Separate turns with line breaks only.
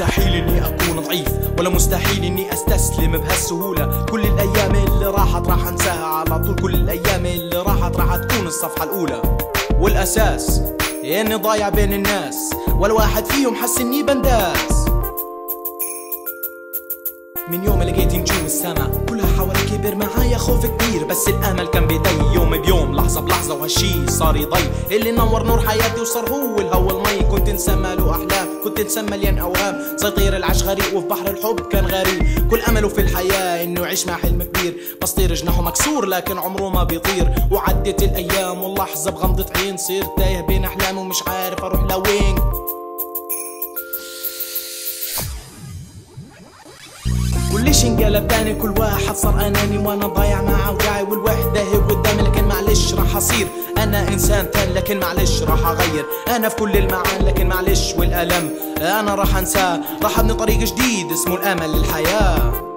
مستحيل إني أكون ضعيف ولا مستحيل إني أستسلم بهالسهولة. كل الأيام اللي راحت راح أنساها على طول. كل الأيام اللي راحت راح تكون الصفحة الأولى. والأساس إني ضايع بين الناس ولا واحد فيهم حس إني بنداس. من يوم لقيت نجوم السما كلها حوالي كبر معايا خوف كبير بس الأمل كان بيضيق لحظة بلحظة وهالشي صار يضي اللي نور نور حياتي وصار هو الهوى المي كنت نسمى له أحلام كنت نسمى مليان أوهام. زي طير العش غريق وفي بحر الحب كان غريق كل أمله في الحياة إنه يعيش مع حلم كبير. بس طير جناحه مكسور لكن عمره ما بيطير. وعدت الأيام واللحظة بغمضة عين. صرت تايه بين أحلامي ومش عارف أروح لوين. كل شي انقلب تاني كل واحد صار أناني. وأنا ضايع مع اوجاعي والوحدة هي قدامي لكن معلش راح أصير. أنا إنسان تاني لكن معلش راح أغير. أنا في كل المعان لكن معلش والألم. أنا راح أنساه. راح أبني طريق جديد اسمه الأمل للحياة.